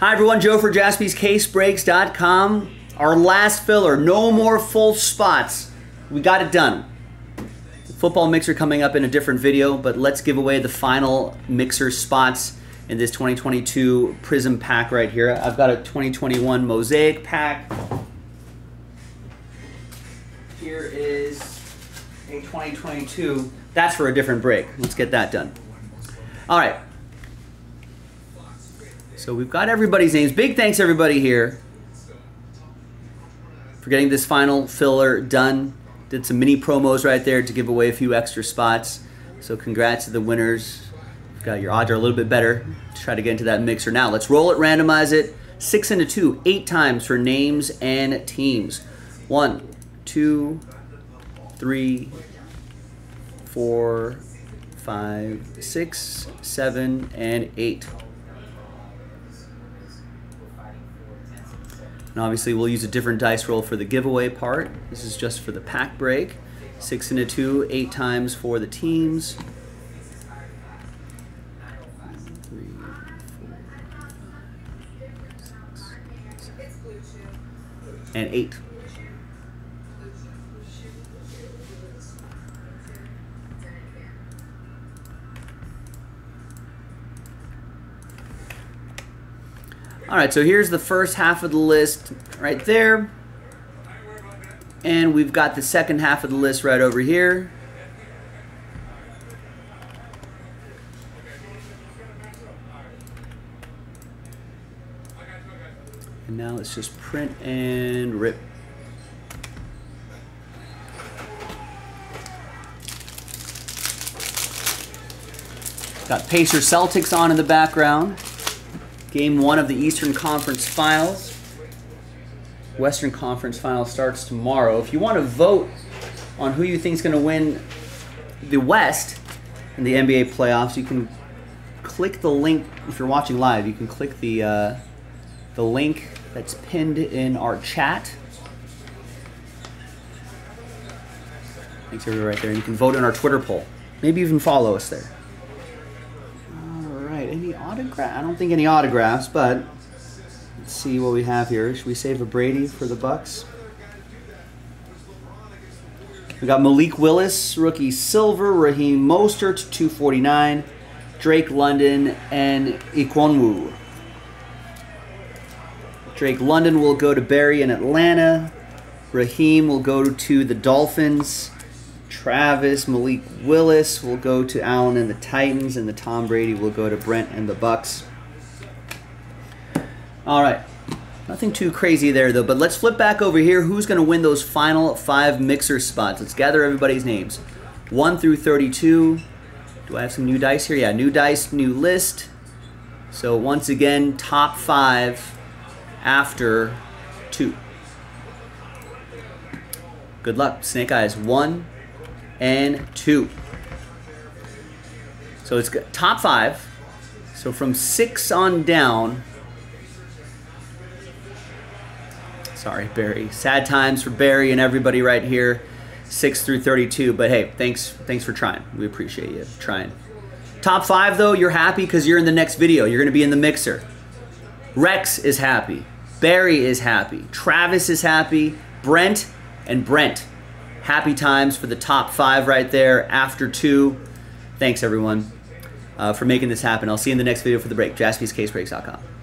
Hi everyone, Joe for jaspyscasebreaks.com. Our last filler, no more full spots. We got it done. Football mixer coming up in a different video, but let's give away the final mixer spots in this 2022 Prizm pack right here. I've got a 2021 Mosaic pack. Here is a 2022. That's for a different break. Let's get that done. All right. So we've got everybody's names. Big thanks everybody here for getting this final filler done. Did some mini promos right there to give away a few extra spots. So congrats to the winners. You've got your odds are a little bit better try to get into that mixer. Now let's roll it, randomize it. Six into two, eight times for names and teams. One, two, three, four, five, six, seven, and eight. And obviously we'll use a different dice roll for the giveaway part. This is just for the pack break. Six and a two, eight times for the teams. And eight. All right, so here's the first half of the list right there. And we've got the second half of the list right over here. And now let's just print and rip. Got Pacer Celtics on in the background. Game one of the Eastern Conference Finals. Western Conference Final starts tomorrow. If you want to vote on who you think is going to win the West in the NBA playoffs, you can click the link. If you're watching live, you can click the uh, the link that's pinned in our chat. Thanks everybody right there. And you can vote in our Twitter poll. Maybe even follow us there autograph? I don't think any autographs, but let's see what we have here. Should we save a Brady for the Bucs? We got Malik Willis, rookie silver, Raheem Mostert, 249, Drake London, and Ekwonu. Drake London will go to Barry in Atlanta. Raheem will go to the Dolphins. Travis, Malik Willis will go to Allen and the Titans, and the Tom Brady will go to Brent and the Bucs. All right. Nothing too crazy there, though. But let's flip back over here. Who's going to win those final five mixer spots? Let's gather everybody's names. 1 through 32. Do I have some new dice here? Yeah, new dice, new list. So once again, top five after two. Good luck. Snake Eyes. One, and two. So it's top five. So from six on down. Sorry, Barry. Sad times for Barry and everybody right here. Six through 32. But hey, thanks, thanks for trying. We appreciate you trying. Top five though, you're happy because you're in the next video. You're gonna be in the mixer. Rex is happy. Barry is happy. Travis is happy. Brent and Brent happy times for the top five right there after two. Thanks, everyone, uh, for making this happen. I'll see you in the next video for the break. JaspysCaseBreaks.com.